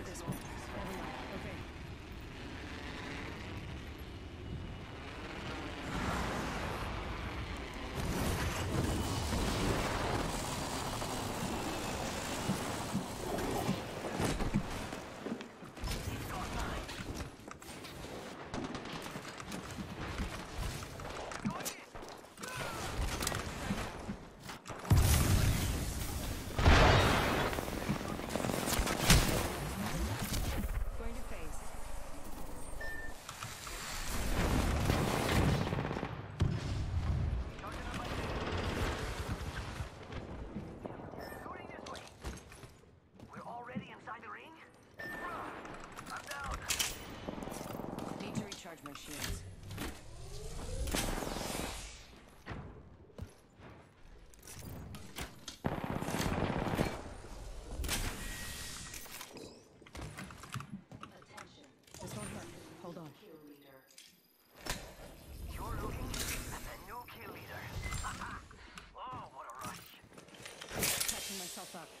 after this one. yourself up.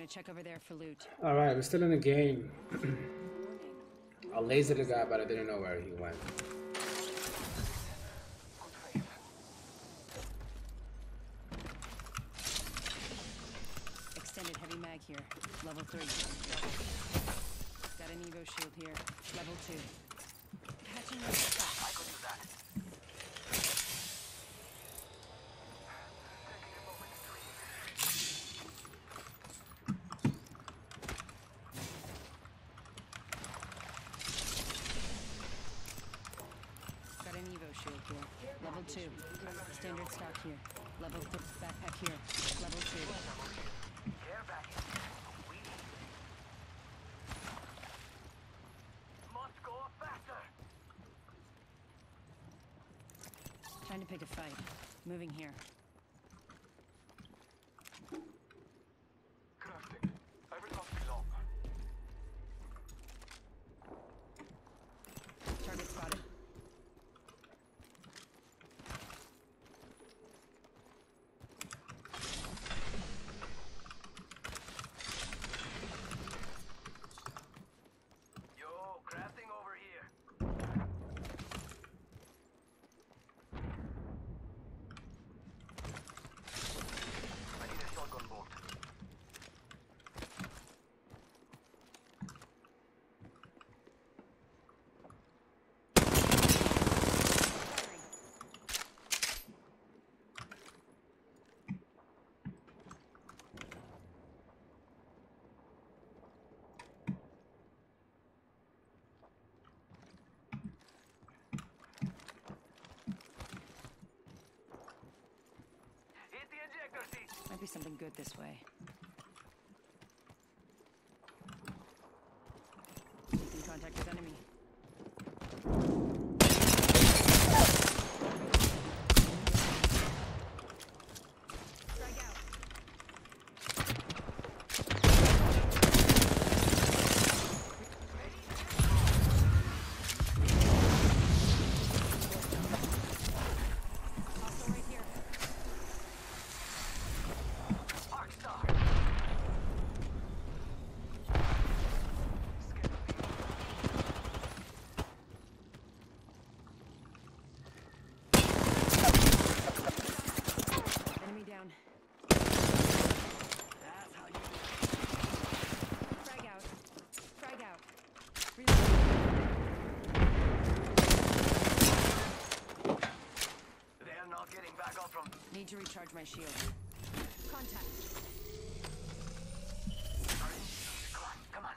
gonna check over there for loot. All right, we're still in the game. I lasered guy, but I didn't know where he went. shield here. Level 2. Standard stock here. Level 3. Backpack here. Level 2. Care package. Time to pick a fight. Moving here. Be something good this way. Making contact with enemy. Frag out. Hostile right here. Arc Star. Enemy down. That's how you do Frag out. Frag out. Reload. it. They're not getting back up from. Need to recharge my shield. Contact. Come on, come on.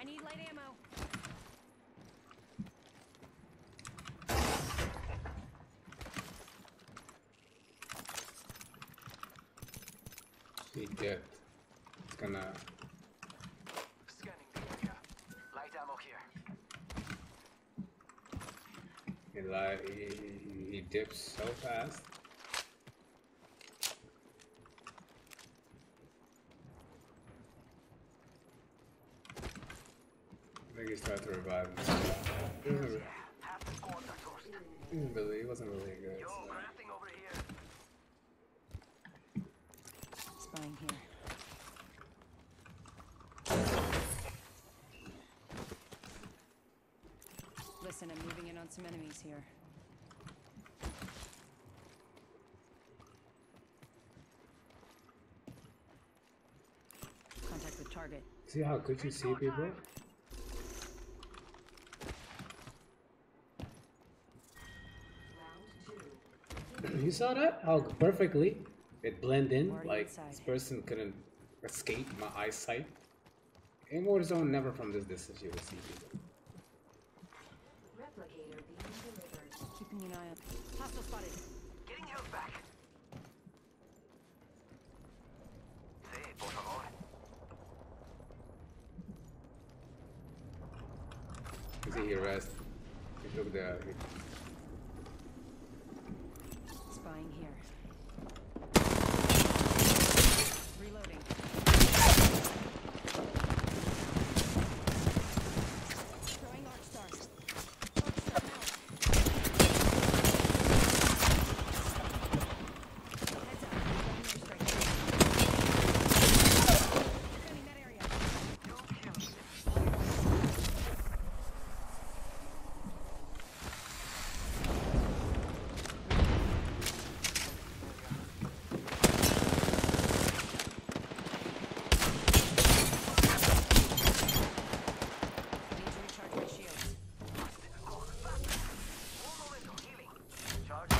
I need light ammo. Dipped. It's gonna. Scanning the area. Light ammo here. He, li- he, he- he dips so fast. I think he's trying to revive himself. He wasn't the squads he wasn't really, mm, he wasn't really good. So. crafting over here. Spying here. Listen, I'm moving in on some enemies here. Contact with target. See how good you see people? you saw that? How perfectly it blend in, like this person couldn't escape my eyesight. In Warzone, never from this distance you will see people. On. Hostile spotted. Getting health back. See he. He took the. He, Spying here. Reloading. Throwing arc star. Arc star now. Heads up. Gun airstrike. Defending that area. You killed it. Need to recharge my shields. Un momento, healing. Charge.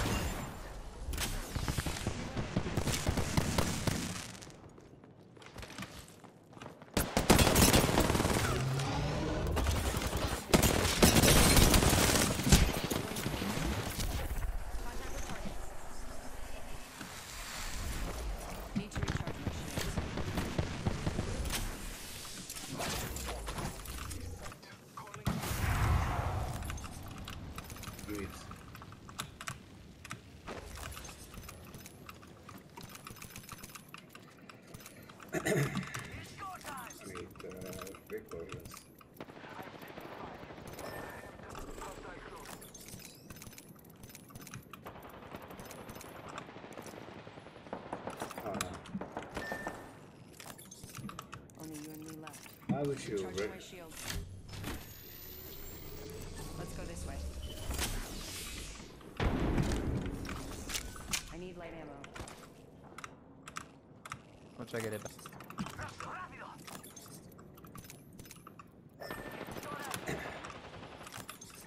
Contact with target. Need to recharge my shields. Wait. It's go time. I need recoils. Oh no. Only you and me left. Why would you Charging my shields. Let's go this way. I need light ammo. Once I get it. Rápido, rápido.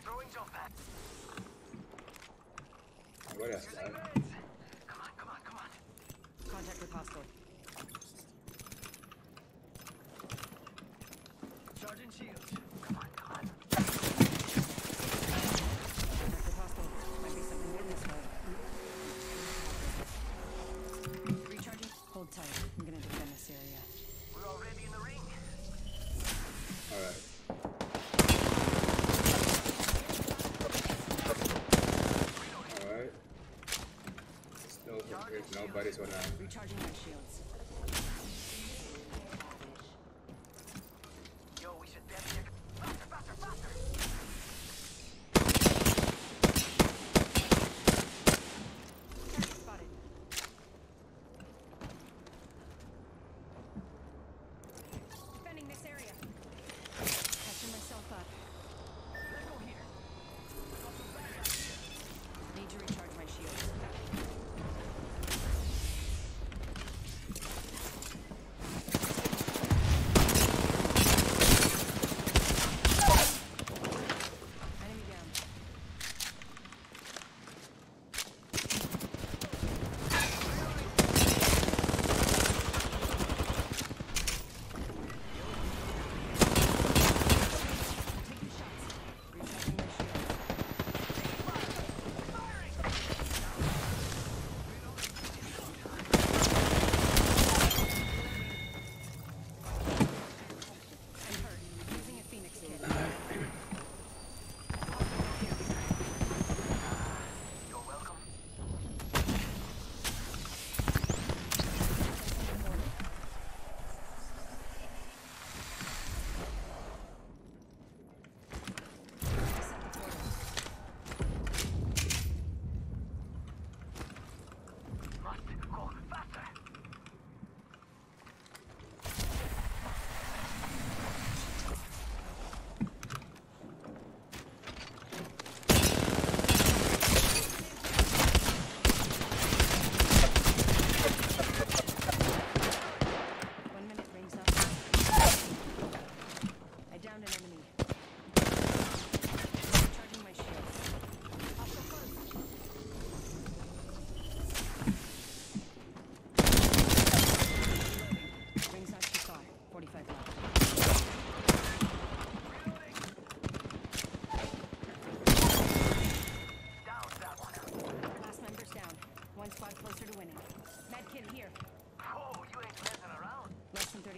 Throwing jump pad. What else? parece una. Recharging my shields.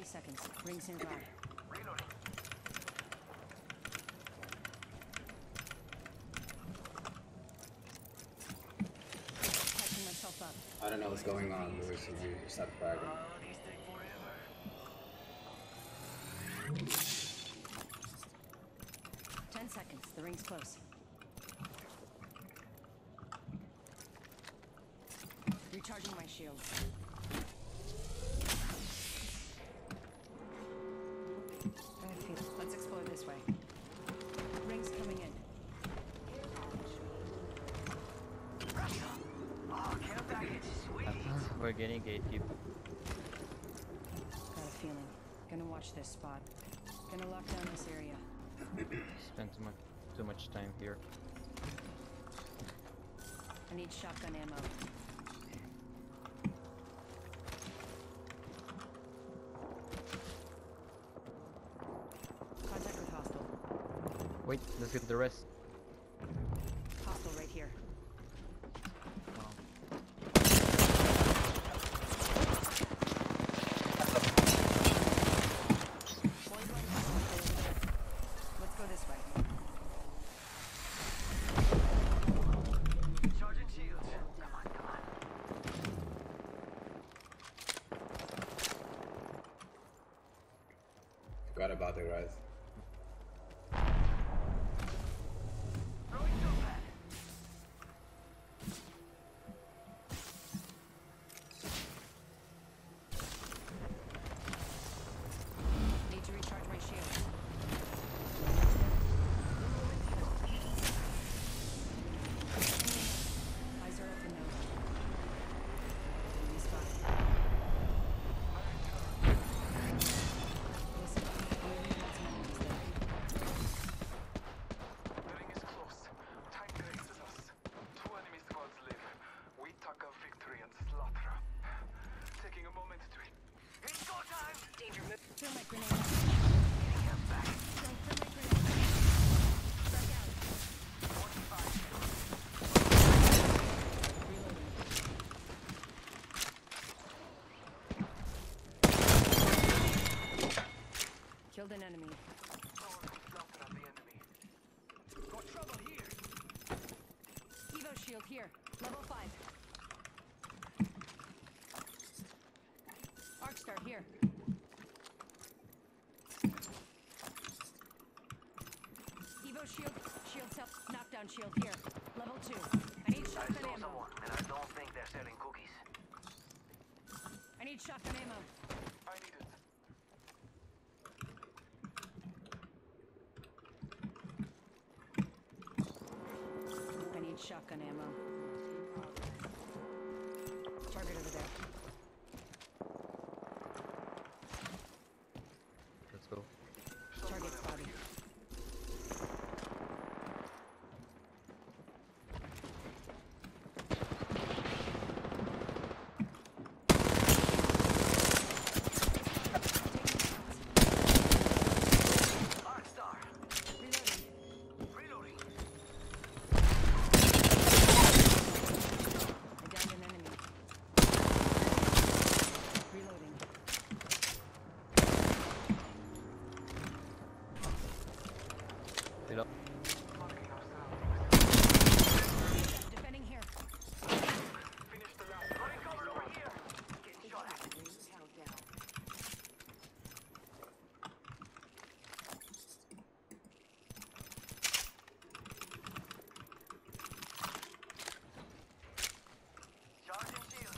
30 seconds. Rings nearby. Reloading. I don't know what's going on, Louis, if you. getting gatekeeper. Got a feeling. Gonna watch this spot. Gonna lock down this area. Spend too much, too much time here. I need shotgun ammo. Contact with hostile. Wait, let's get the rest. an enemy. Got trouble here. Evo shield here. Level 5. Arc here. Evo shield. Shield self. Knockdown shield here. Level 2. I need shotgun I ammo. Someone, and I don't think they're selling cookies. I need shotgun ammo. Shotgun ammo. Target over there. Let's go. Target spotted. Arcstar! Reloading. Reloading! I downed an enemy. Reloading. Reload. Marking our surroundings. Defending here. Finish the last. Running cover over here! Getting shot at. Ring countdown. Charging shield.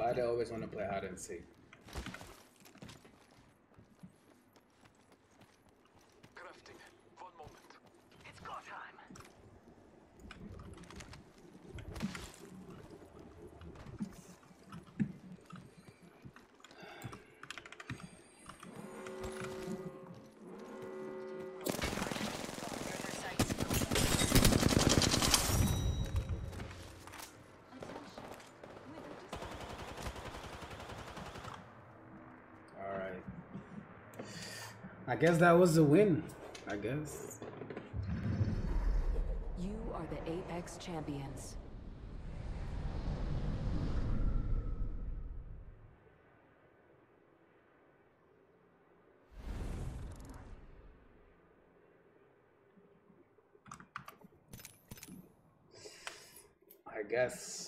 I always want to play hide and seek? I guess that was a win. I guess. You are the Apex champions. I guess.